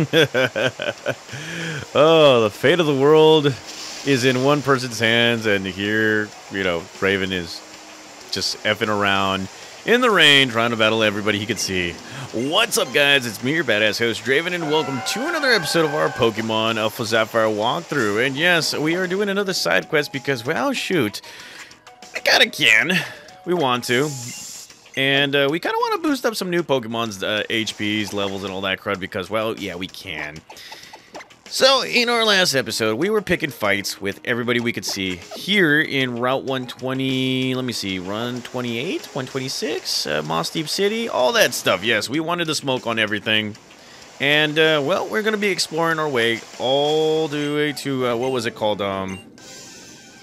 oh, the fate of the world is in one person's hands, and here, you know, Draven is just effing around in the rain, trying to battle everybody he can see. What's up, guys? It's me, your badass host, Draven, and welcome to another episode of our Pokemon Alpha Sapphire walkthrough. And yes, we are doing another side quest because, well, shoot, I kinda can. We want to. And uh, we kind of want to boost up some new Pokemon's uh, HPs, levels, and all that crud because, well, yeah, we can. So, in our last episode, we were picking fights with everybody we could see here in Route 120, let me see, Run 28, 126, uh, Mossdeep City, all that stuff. Yes, we wanted to smoke on everything. And, uh, well, we're going to be exploring our way all the way to, uh, what was it called? Um,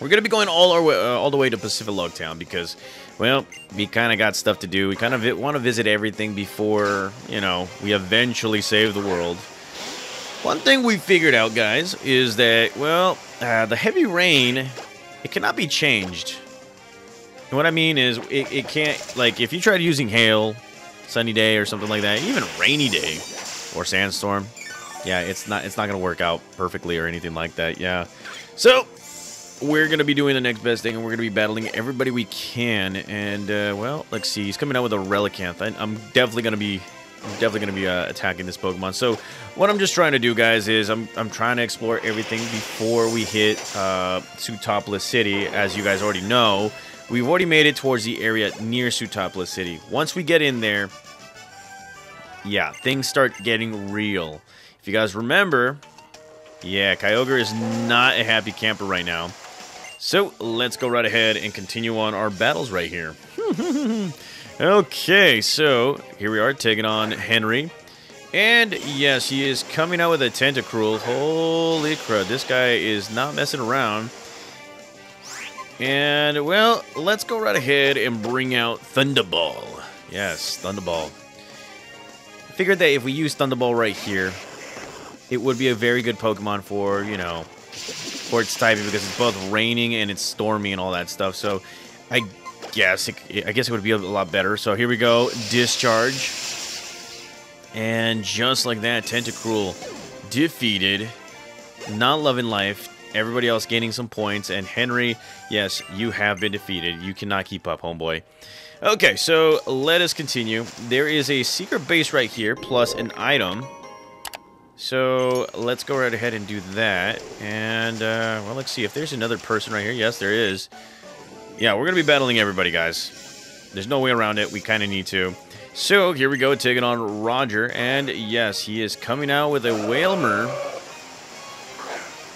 We're going to be going all, our way, uh, all the way to Pacifidlog Town because, well, we kind of got stuff to do. We kind of want to visit everything before, you know, we eventually save the world. One thing we figured out, guys, is that, well, uh, the heavy rain, it cannot be changed. And what I mean is, it, it can't, like, if you tried using hail, sunny day or something like that, even rainy day or sandstorm, yeah, it's not, it's not going to work out perfectly or anything like that, yeah. So, we're going to be doing the next best thing, and we're going to be battling everybody we can. And, uh, well, let's see. He's coming out with a Relicanth. I, I'm definitely going to be definitely going to be uh, attacking this Pokemon. So what I'm just trying to do, guys, is I'm, I'm trying to explore everything before we hit uh, Sootopolis City. As you guys already know, we've already made it towards the area near Sootopolis City. Once we get in there, yeah, things start getting real. If you guys remember, yeah, Kyogre is not a happy camper right now. So let's go right ahead and continue on our battles right here. okay, so here we are taking on Henry. And yes, he is coming out with a Tentacruel. Holy crud, this guy is not messing around. And, well, let's go right ahead and bring out Thunderball. Yes, Thunderball. I figured that if we use Thunderball right here, it would be a very good Pokemon for, you know, its typing because it's both raining and it's stormy and all that stuff. So I guess it, I guess it would be a lot better. So here we go, Discharge. And just like that, Tentacruel defeated. Not loving life. Everybody else gaining some points. And Henry, yes, you have been defeated. You cannot keep up, homeboy. Okay, so let us continue. There is a secret base right here, plus an item. So let's go right ahead and do that. And, uh, well, let's see if there's another person right here. Yes, there is. Yeah, we're going to be battling everybody, guys. There's no way around it. We kind of need to. So here we go, taking on Roger. And yes, he is coming out with a Wailmer.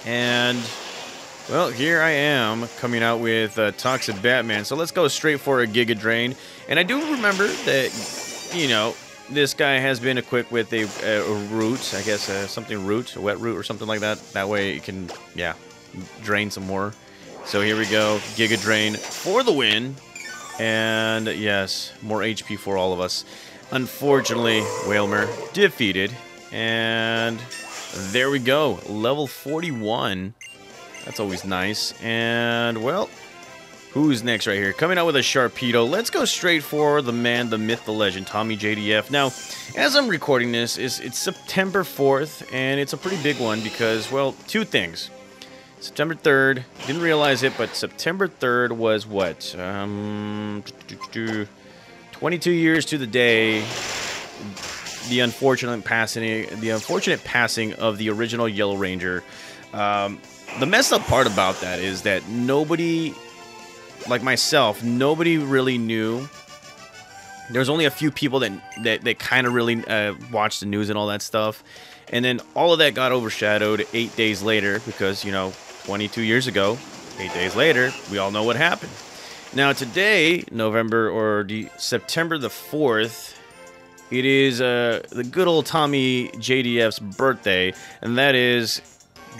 And, well, here I am coming out with uh, Toxic Batman. So let's go straight for a Giga Drain. And I do remember that, you know, this guy has been equipped with a, a root, I guess uh, something root, a wet root or something like that. That way it can, yeah, drain some more. So here we go, Giga Drain for the win. And yes, more HP for all of us. Unfortunately, Wailmer defeated. And there we go, level 41. That's always nice. And, well, Who's next right here? Coming out with a Sharpedo. Let's go straight for the man, the myth, the legend, Tommy JDF. Now, as I'm recording this, it's, it's September 4th, and it's a pretty big one because, well, two things. September 3rd, didn't realize it, but September 3rd was what? Um, 22 years to the day, the unfortunate passing, the unfortunate passing of the original Yellow Ranger. Um, the messed up part about that is that nobody like myself, nobody really knew. There was only a few people that that, that kind of really uh, watched the news and all that stuff, and then all of that got overshadowed eight days later because you know, 22 years ago, eight days later, we all know what happened. Now today, November or the September the fourth, it is uh, the good old Tommy JDF's birthday, and that is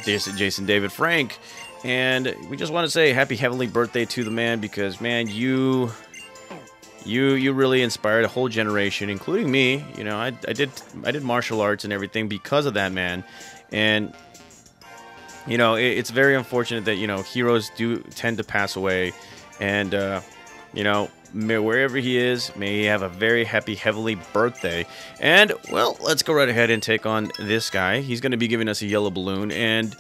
Jason David Frank. And we just want to say happy heavenly birthday to the man because man, you you you really inspired a whole generation, including me. You know, I, I did I did martial arts and everything because of that man, and you know it, it's very unfortunate that you know heroes do tend to pass away, and uh, you know, may, wherever he is, may he have a very happy heavenly birthday. And, well, let's go right ahead and take on this guy. He's going to be giving us a yellow balloon. And,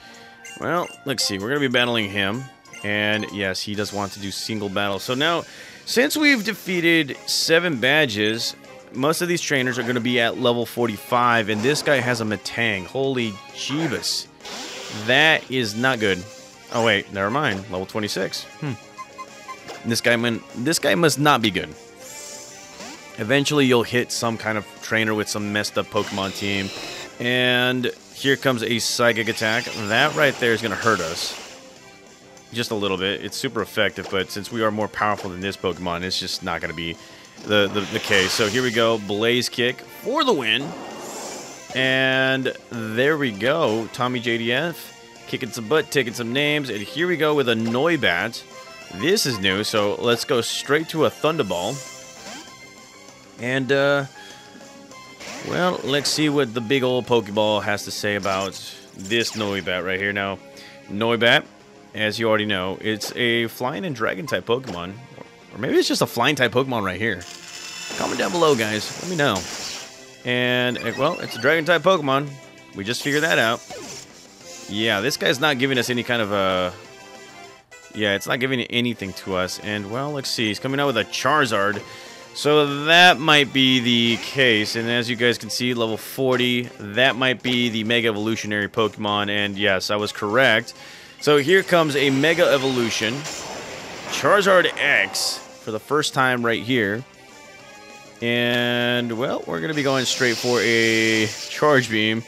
well, let's see. We're going to be battling him. And, yes, he does want to do single battle. So now, since we've defeated seven badges, most of these trainers are going to be at level 45. And this guy has a Metang. Holy Jeebus. That is not good. Oh, wait. Never mind. Level 26. Hmm. This guy, man, this guy must not be good. Eventually, you'll hit some kind of trainer with some messed up Pokemon team. And here comes a Psychic Attack. That right there is going to hurt us. Just a little bit. It's super effective, but since we are more powerful than this Pokemon, it's just not going to be the, the, the case. So here we go. Blaze Kick for the win. And there we go. Tommy JDF kicking some butt, taking some names. And here we go with a Noibat. This is new, so let's go straight to a Thunderball. And, uh, well, let's see what the big old Pokeball has to say about this Noibat right here. Now, Noibat, as you already know, it's a flying and dragon type Pokemon. Or maybe it's just a flying type Pokemon right here. Comment down below, guys. Let me know. And, eh, well, it's a dragon type Pokemon. We just figured that out. Yeah, this guy's not giving us any kind of a yeah, it's not giving anything to us. And, well, let's see. He's coming out with a Charizard. So that might be the case. And as you guys can see, level 40, that might be the Mega Evolutionary Pokemon. And yes, I was correct. So here comes a Mega Evolution. Charizard X for the first time right here. And, well, we're going to be going straight for a Charge Beam.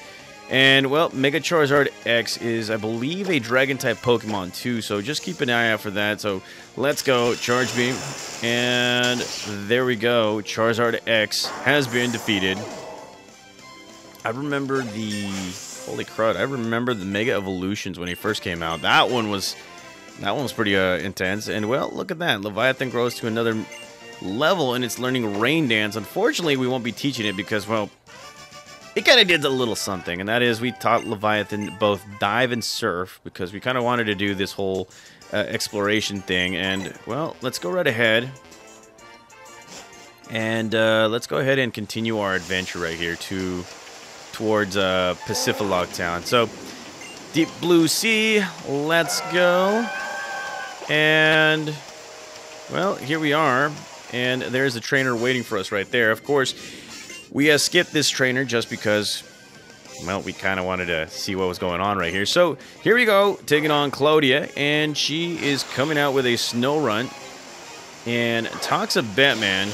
And, well, Mega Charizard X is, I believe, a Dragon-type Pokemon, too. So just keep an eye out for that. So let's go. Charge Beam. And there we go. Charizard X has been defeated. I remember the... Holy crud. I remember the Mega Evolutions when he first came out. That one was... That one was pretty uh, intense. And, well, look at that. Leviathan grows to another level, and it's learning Rain Dance. Unfortunately, we won't be teaching it because, well it kind of did a little something, and that is we taught Leviathan both dive and surf because we kind of wanted to do this whole uh, exploration thing. And, well, let's go right ahead. And uh, let's go ahead and continue our adventure right here to towards uh, Town. So, Deep Blue Sea, let's go. And, well, here we are. And there's a trainer waiting for us right there. Of course, we uh, skipped this trainer just because, well, we kind of wanted to see what was going on right here. So here we go, taking on Claudia, and she is coming out with a Snorunt. And Toxic Batman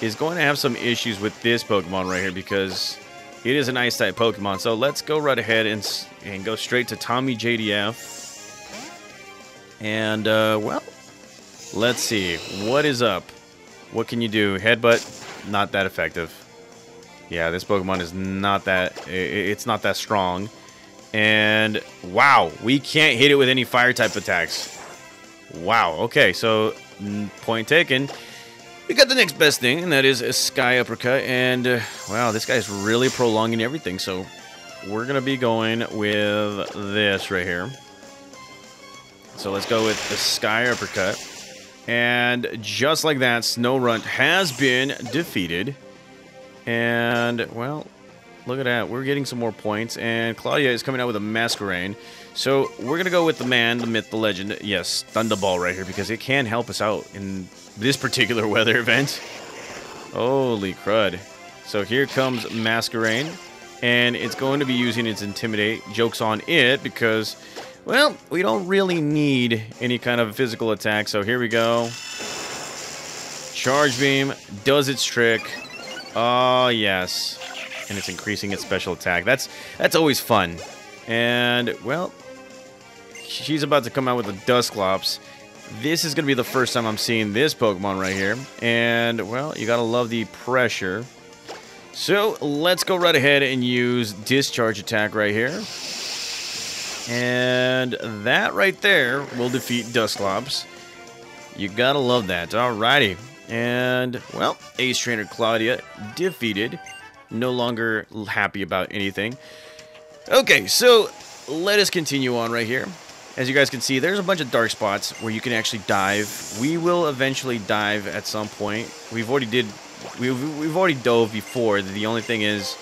is going to have some issues with this Pokemon right here because it is an Ice-type Pokemon. So let's go right ahead and, and go straight to Tommy JDF. And, uh, well, let's see. What is up? What can you do? Headbutt, not that effective. Yeah, this Pokemon is not that... It's not that strong. And, wow, we can't hit it with any Fire-type attacks. Wow, okay, so, point taken. We got the next best thing, and that is a Sky Uppercut. And, uh, wow, this guy's really prolonging everything, so we're going to be going with this right here. So let's go with the Sky Uppercut. And just like that, Snorunt has been defeated. And, well, look at that. We're getting some more points. And Claudia is coming out with a Masquerain. So we're going to go with the man, the myth, the legend. Yes, Thunderball right here because it can help us out in this particular weather event. Holy crud. So here comes Masquerain. And it's going to be using its Intimidate. Joke's on it because, well, we don't really need any kind of physical attack. So here we go. Charge Beam does its trick. Oh, yes. And it's increasing its special attack. That's that's always fun. And, well, she's about to come out with a Dusclops. This is going to be the first time I'm seeing this Pokemon right here. And, well, you got to love the pressure. So, let's go right ahead and use Discharge Attack right here. And that right there will defeat Dusclops. You gotta love that. Alrighty. And, well, Ace Trainer Claudia defeated. No longer happy about anything. Okay, so let us continue on right here. as you guys can see, there's a bunch of dark spots where you can actually dive. We will eventually dive at some point. We've already did, we've, we've already dove before. The only thing is,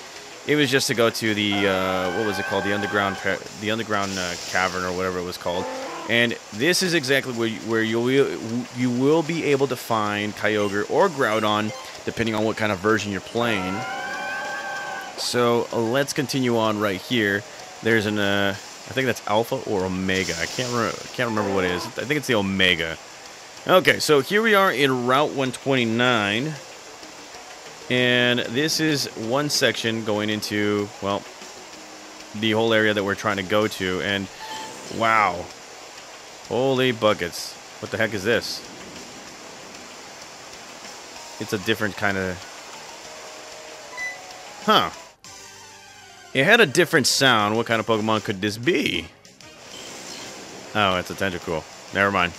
it was just to go to the, uh, what was it called? The underground, the underground uh, cavern or whatever it was called. And this is exactly where you, where you will, you will be able to find Kyogre or Groudon, depending on what kind of version you're playing. So let's continue on right here. There's an, uh, I think that's Alpha or Omega. I can't remember, can't remember what it is. I think it's the Omega. Okay, so here we are in Route 129. And this is one section going into, well, the whole area that we're trying to go to. And wow, holy buckets. What the heck is this? It's a different kind of... Huh. It had a different sound. What kind of Pokemon could this be? Oh, it's a Tentacool. Never mind.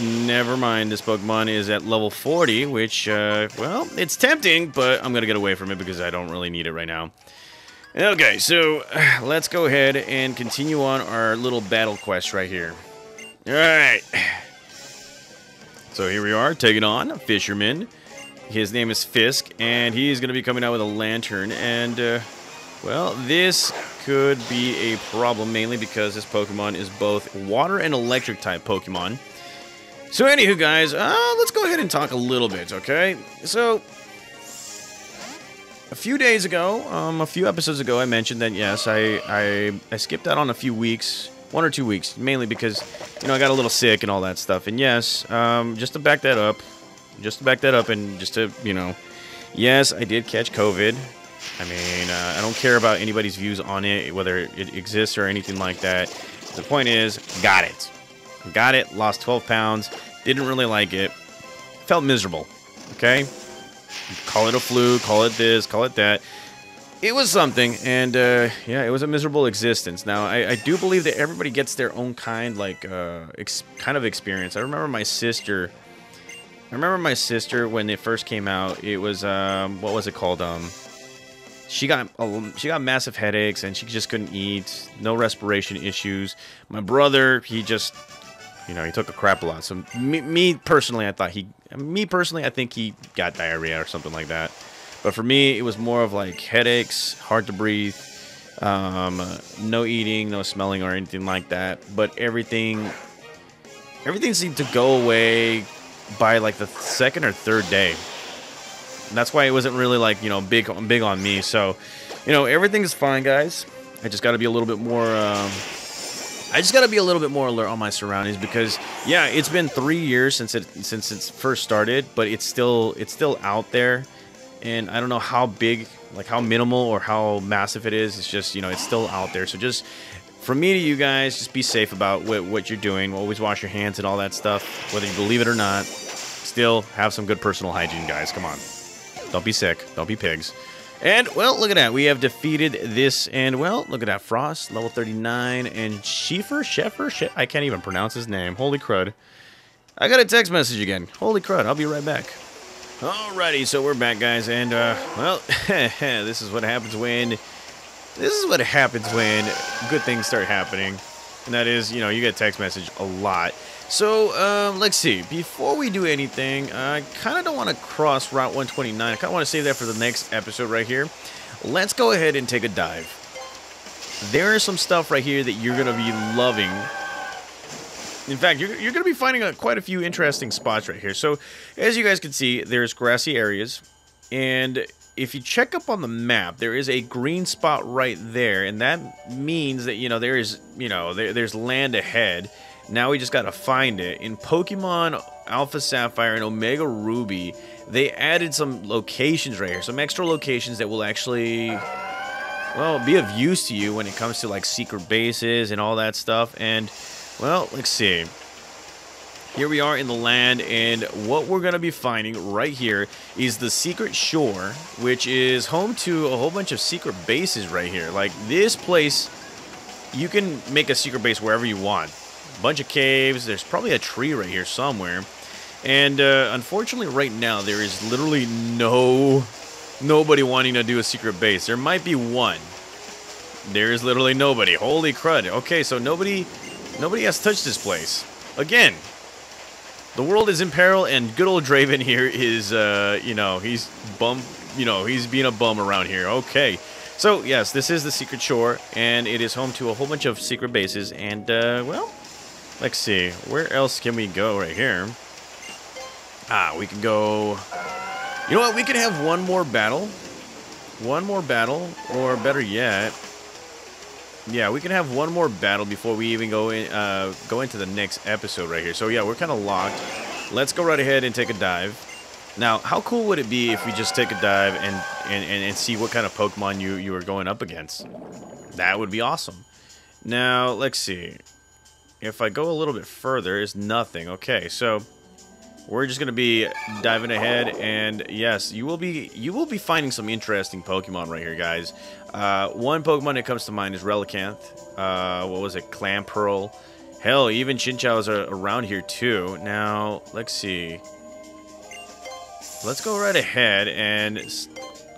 Never mind. This Pokemon is at level 40, which, uh, well, it's tempting, but I'm going to get away from it because I don't really need it right now. Okay, so let's go ahead and continue on our little battle quest right here. Alright. So here we are, taking on a fisherman. His name is Fisk, and he's going to be coming out with a Lanturn, and, uh, well, this could be a problem, mainly because this Pokemon is both water and electric type Pokemon. So anywho, guys, uh, let's go ahead and talk a little bit, okay? So, a few days ago, um, a few episodes ago, I mentioned that, yes, I, I, I skipped out on a few weeks, one or two weeks, mainly because, you know, I got a little sick and all that stuff. And yes, um, just to back that up, just to back that up and just to, you know, yes, I did catch COVID. I mean, uh, I don't care about anybody's views on it, whether it exists or anything like that. The point is, got it. Got it, lost 12 pounds, didn't really like it, felt miserable, okay? Call it a flu, call it this, call it that. It was something, and uh, yeah, it was a miserable existence. Now, I, I, do believe that everybody gets their own kind, like, uh, kind of experience. I remember my sister. I remember my sister when it first came out. It was um, what was it called? Um, she got she got massive headaches and she just couldn't eat. No respiration issues. My brother, he just, you know, he took a crap a lot. So me, me personally, I thought he, me personally, I think he got diarrhea or something like that. But for me, it was more of like headaches, hard to breathe, um, no eating, no smelling or anything like that. But everything, everything seemed to go away by like the second or third day. And that's why it wasn't really like, you know, big, big on me. So, you know, everything's fine, guys. I just got to be a little bit more, um, I just got to be a little bit more alert on my surroundings because, yeah, it's been three years since it since it's first started, but it's still it's still out there, and I don't know how big, like how minimal or how massive it is. It's just you know it's still out there. So just from me to you guys, just be safe about what, what you're doing. Always wash your hands and all that stuff, whether you believe it or not. Still have some good personal hygiene, guys. Come on. Don't be sick. Don't be pigs. And, well, look at that. We have defeated this. And, well, look at that. Frost, level 39. And Schiefer? Sheffer? She I can't even pronounce his name. Holy crud. I got a text message again. Holy crud. I'll be right back. Alrighty, so we're back, guys. And, uh, well, this is what happens when... This is what happens when good things start happening. And that is, you know, you get text message a lot. So, um, let's see. Before we do anything, I kind of don't want to cross Route 129. I kind of want to save that for the next episode right here. Let's go ahead and take a dive. There is some stuff right here that you're going to be loving. In fact, you're, you're going to be finding a, quite a few interesting spots right here. So, as you guys can see, there's grassy areas. And if you check up on the map, there is a green spot right there. And that means that, you know, there is, you know, there, there's land ahead. Now we just gotta find it. In Pokemon Alpha Sapphire and Omega Ruby, they added some locations right here. Some extra locations that will actually, well, be of use to you when it comes to like secret bases and all that stuff. And, well, let's see. Here we are in the land, and what we're going to be finding right here is the Secret Shore, which is home to a whole bunch of secret bases right here. Like, this place, you can make a secret base wherever you want A bunch of caves. There's probably a tree right here somewhere. And uh, unfortunately, right now, there is literally no nobody wanting to do a secret base. There might be one. There is literally nobody. Holy crud. Okay, so nobody Nobody has touched this place. Again, the world is in peril, and good old Draven here is, uh, you know, he's bum, you know, he's being a bum around here. Okay. So, yes, this is the Secret Shore, and it is home to a whole bunch of secret bases, and, uh, well, let's see. Where else can we go right here? Ah, we can go... You know what? We can have one more battle. One more battle, or better yet... Yeah, we can have one more battle before we even go in, uh, go into the next episode right here. So yeah, we're kind of locked. Let's go right ahead and take a dive. Now, how cool would it be if we just take a dive and, and, and, and see what kind of Pokemon you, you are going up against? That would be awesome. Now, let's see. If I go a little bit further, it's nothing. Okay, so we're just gonna be diving ahead, and yes, you will be you will be finding some interesting Pokemon right here, guys. Uh, one Pokemon that comes to mind is Relicanth. Uh, what was it? Clamperl. Hell, even Chinchou's are around here too. Now, let's see. Let's go right ahead and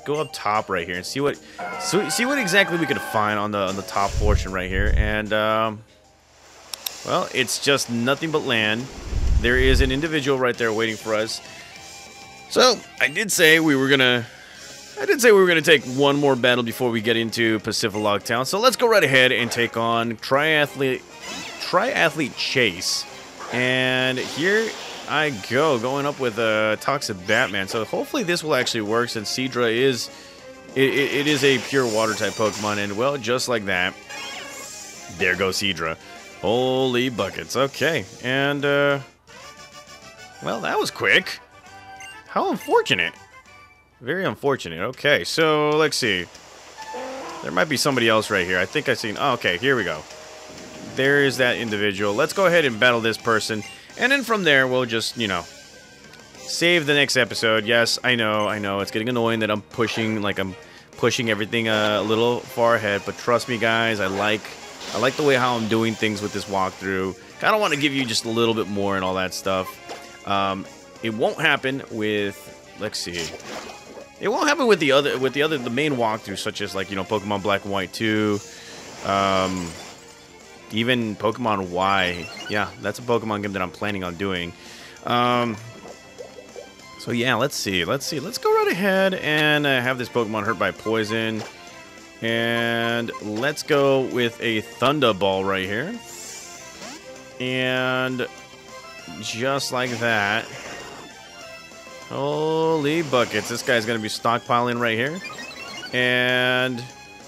go up top right here and see what see what exactly we can find on the on the top portion right here. And um, well, it's just nothing but land. There is an individual right there waiting for us. So, I did say we were gonna... I did say we were gonna take one more battle before we get into Pacifidlog Town. So let's go right ahead and take on Triathlete... Triathlete Chase. And here I go, going up with a uh, Toxic Batman. So hopefully this will actually work since Seadra is... It, it, it is a pure water type Pokemon, and well, just like that, there goes Seadra. Holy buckets. Okay, and uh, well, that was quick. How unfortunate. Very unfortunate. Okay, so let's see. There might be somebody else right here. I think I've seen... Oh, okay, here we go. There is that individual. Let's go ahead and battle this person. And then from there, we'll just, you know, save the next episode. Yes, I know, I know. It's getting annoying that I'm pushing, like, I'm pushing everything uh, a little far ahead. But trust me, guys, I like... I like the way how I'm doing things with this walkthrough. Kind of want to give you just a little bit more and all that stuff. Um, it won't happen with, let's see, it won't happen with the other, with the other, the main walkthroughs, such as like, you know, Pokemon Black and White 2, um, even Pokemon Y. Yeah, that's a Pokemon game that I'm planning on doing. Um, so yeah, let's see, let's see, let's go right ahead and uh, have this Pokemon hurt by poison. And let's go with a Thunderball right here. And just like that. Holy buckets. This guy's going to be stockpiling right here. And,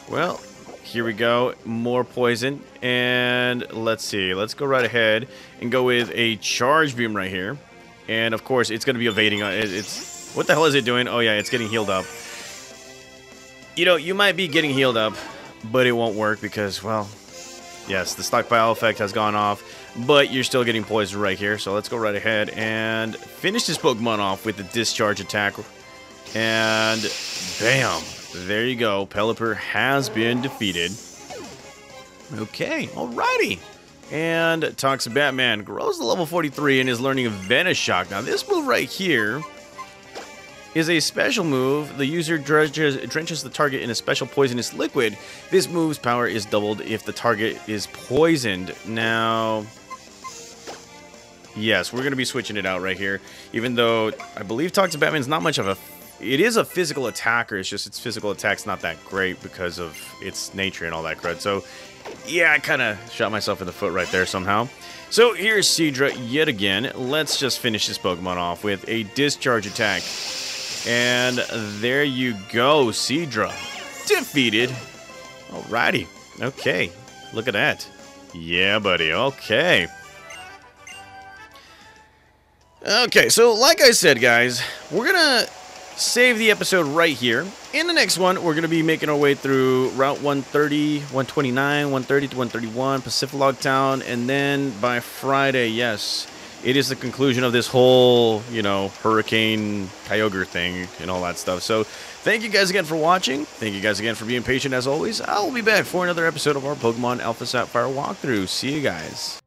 well, here we go. More poison. And let's see. Let's go right ahead and go with a charge beam right here. And, of course, it's going to be evading. Uh, it's What the hell is it doing? Oh, yeah, it's getting healed up. You know, you might be getting healed up, but it won't work because, well, yes, the stockpile effect has gone off. But you're still getting poisoned right here, so let's go right ahead and finish this Pokemon off with the Discharge attack. And bam! There you go. Pelipper has been defeated. Okay, alrighty. And Toxic Batman grows to level 43 and is learning Venoshock. Now, this move right here is a special move. The user drenches, drenches, the target in a special poisonous liquid. This move's power is doubled if the target is poisoned. Now, yes, we're going to be switching it out right here. Even though I believe Toxic Batman's not much of a... It is a physical attacker, it's just its physical attack's not that great because of its nature and all that crud. So, yeah, I kind of shot myself in the foot right there somehow. So here's Seadra yet again. Let's just finish this Pokemon off with a Discharge attack. And there you go, Seadra. Defeated. Alrighty. Okay. Look at that. Yeah, buddy. Okay. Okay, so like I said, guys, we're going to save the episode right here. In the next one, we're going to be making our way through Route 130, 129, 130 to 131, Pacifidlog Town, and then by Friday, yes, it is the conclusion of this whole, you know, Hurricane Kyogre thing and all that stuff. So, thank you guys again for watching. Thank you guys again for being patient as always. I will be back for another episode of our Pokemon Alpha Sapphire walkthrough. See you guys.